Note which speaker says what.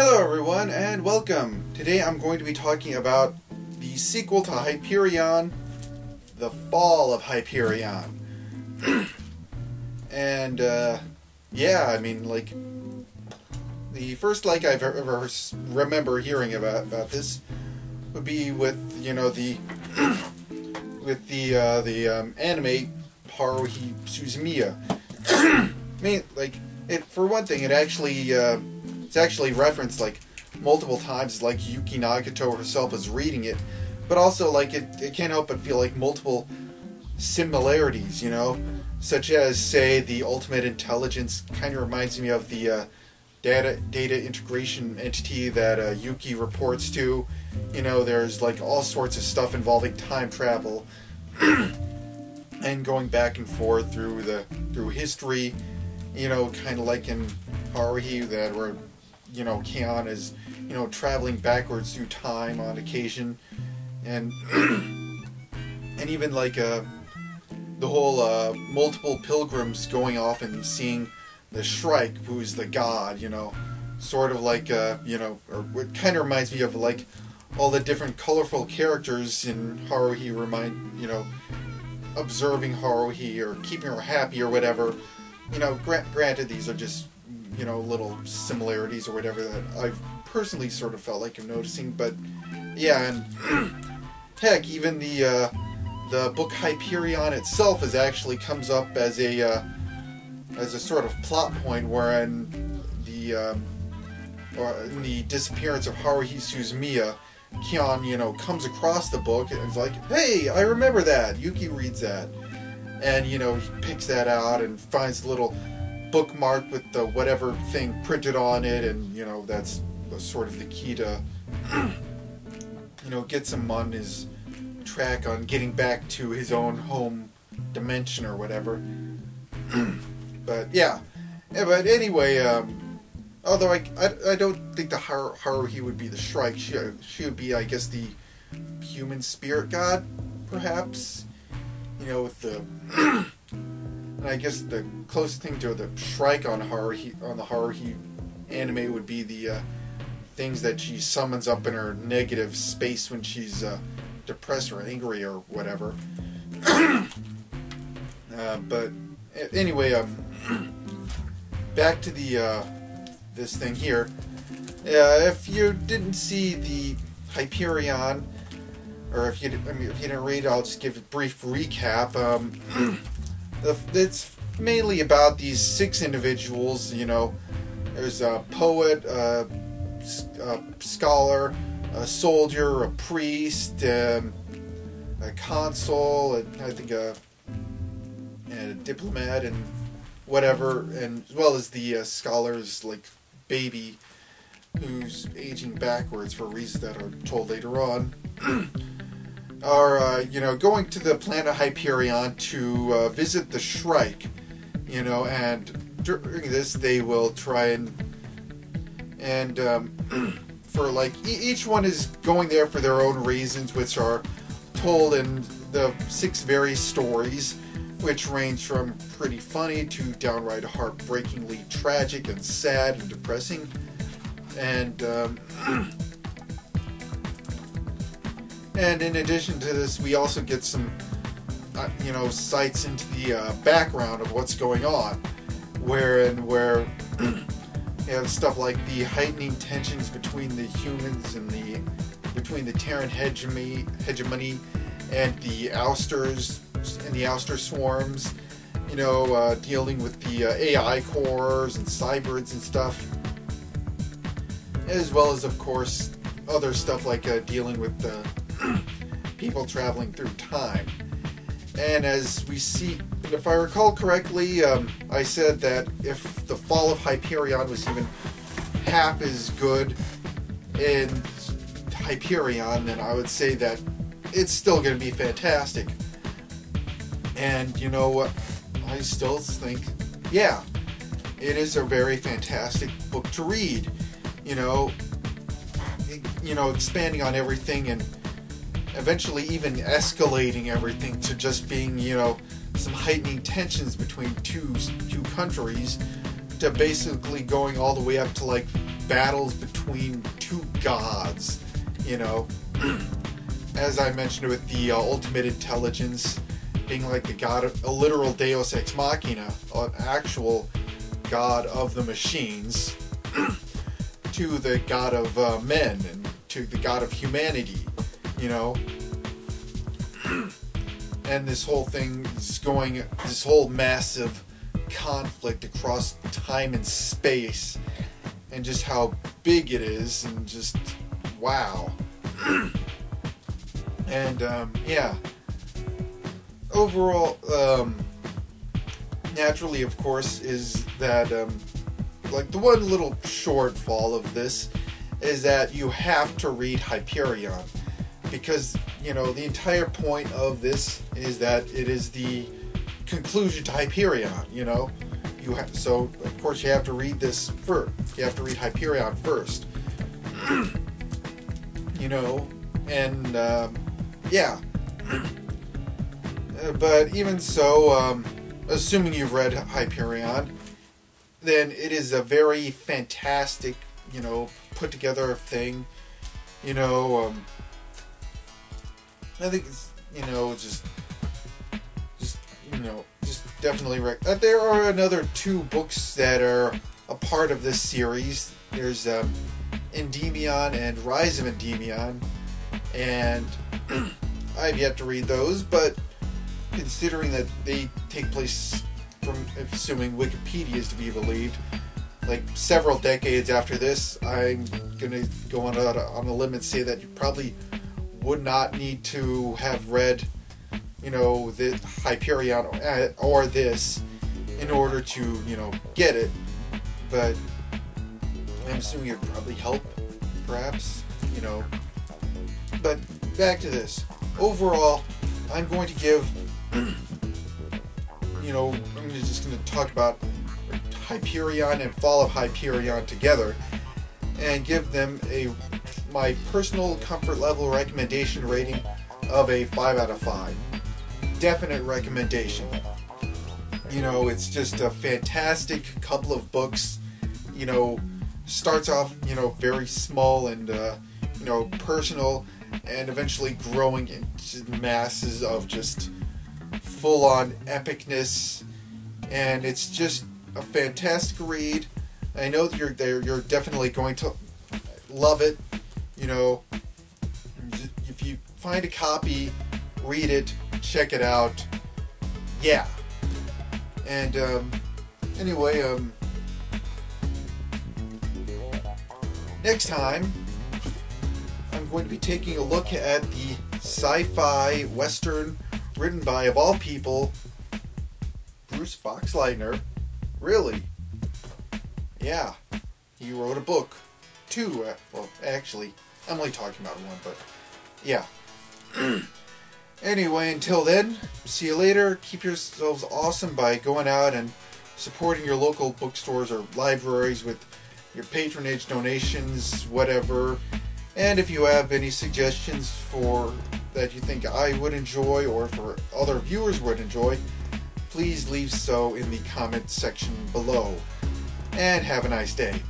Speaker 1: Hello, everyone, and welcome. Today I'm going to be talking about the sequel to Hyperion, The Fall of Hyperion. and, uh, yeah, I mean, like, the first like I've ever remember hearing about, about this would be with, you know, the, with the, uh, the, um, anime Haruhi Suzumiya. I mean, like, it, for one thing, it actually, uh, it's actually referenced like multiple times like Yuki Nagato herself is reading it but also like it, it can't help but feel like multiple similarities you know? Such as say the ultimate intelligence kind of reminds me of the uh, data data integration entity that uh, Yuki reports to. You know there's like all sorts of stuff involving time travel and going back and forth through the through history. You know kind of like in Haruhi that were you know, Kyon is, you know, traveling backwards through time on occasion, and and even like uh, the whole uh, multiple pilgrims going off and seeing the Shrike, who's the god, you know, sort of like uh, you know, or it kind of reminds me of like all the different colorful characters in Haruhi remind you know, observing Haruhi or keeping her happy or whatever. You know, gra- granted these are just you know little similarities or whatever that I've personally sort of felt like I'm noticing. But yeah, and heck, even the uh, the book Hyperion itself is actually comes up as a uh, as a sort of plot point wherein the um, or in the disappearance of Haruhi Suzumiya. Kyon, you know, comes across the book and is like, "Hey, I remember that." Yuki reads that, and you know, he picks that out and finds little bookmark with the whatever thing printed on it, and you know that's sort of the key to you know gets him on his track on getting back to his own home dimension or whatever. but yeah, yeah but anyway, um, although I, I, I don't think the Har- Haruhi would be the Shrike. She she would be I guess the human spirit god, perhaps. You know, with the and I guess the closest thing to the Shrike on Haruhi on the Haruhi anime would be the uh, things that she summons up in her negative space when she's uh, depressed or angry or whatever. uh, but anyway, um, back to the uh, this thing here. Uh, if you didn't see the Hyperion, or if you I mean, if you didn't read, I'll just give a brief recap. Um, it's mainly about these six individuals. You know, there's a poet, a scholar, a soldier, a priest, um, a consul, and I think a, a diplomat, and whatever, and as well as the uh, scholar's like baby, who's aging backwards for reasons that are told later on. are uh, you know going to the planet Hyperion to uh, visit the Shrike, you know, and during this they will try and and um, for like e- each one is going there for their own reasons, which are told in the six various stories, which range from pretty funny to downright heartbreakingly tragic and sad and depressing, and. Um, And in addition to this, we also get some, uh, you know, sights into the uh, background of what's going on, wherein where you have stuff like the heightening tensions between the humans and the between the Terran hegemony, hegemony and the ousters and the ouster swarms. You know, uh, dealing with the uh, AI cores and cybrids and stuff, as well as, of course, other stuff like uh, dealing with the people traveling through time. And as we see, if I recall correctly, um, I said that if the fall of Hyperion was even half as good in Hyperion, then I would say that it's still going to be fantastic. And you know what? I still think, yeah, it is a very fantastic book to read. You know, you know, expanding on everything and eventually even escalating everything to just being, you know, some heightening tensions between two two countries to basically going all the way up to like battles between two gods. You know, as I mentioned with the uh, ultimate intelligence being like the god of a literal Deus ex machina, an actual god of the machines, to the god of uh, men and to the god of humanity. You know, and this whole thing is going, this whole massive conflict across time and space, and just how big it is, and just wow. and um, yeah, overall, um, naturally, of course, is that um, like the one little shortfall of this is that you have to read Hyperion because you know the entire point of this is that it is the conclusion to Hyperion. You know, you have so of course you have to read this first. You have to read Hyperion first. you know, and um, yeah. Uh, but even so, um, assuming you've read Hyperion, then it is a very fantastic, you know, put together thing. You know, um, I think it's you know just just you know just definitely rec- uh, there are another two books that are a part of this series. There's um, Endymion and Rise of Endymion, and I've yet to read those, but considering that they take place from assuming Wikipedia is to be believed, like several decades after this, I'm gonna go on a, on a limb and say that you probably would not need to have read, you know, the Hyperion or, or this in order to, you know, get it. But I'm assuming it would probably help, perhaps, you know. But back to this. Overall, I'm going to give, you know, I'm just going to talk about Hyperion and Fall of Hyperion together and give them a my personal comfort level recommendation rating of a 5 out of 5. Definite recommendation. You know, it's just a fantastic couple of books. You know, starts off, you know, very small and, uh, you know, personal, and eventually growing into masses of just full on epicness. And it's just a fantastic read. I know that you're. You're definitely going to love it. You know, if you find a copy, read it, check it out. Yeah. And um, anyway, um, next time I'm going to be taking a look at the sci-fi western written by, of all people, Bruce Boxleitner. Really? Yeah, he wrote a book. Two, uh, well, actually, I'm only talking about one, but yeah. anyway, until then, see you later. Keep yourselves awesome by going out and supporting your local bookstores or libraries with your patronage, donations, whatever. And if you have any suggestions for that you think I would enjoy or for other viewers would enjoy, please leave so in the comment section below. And have a nice day.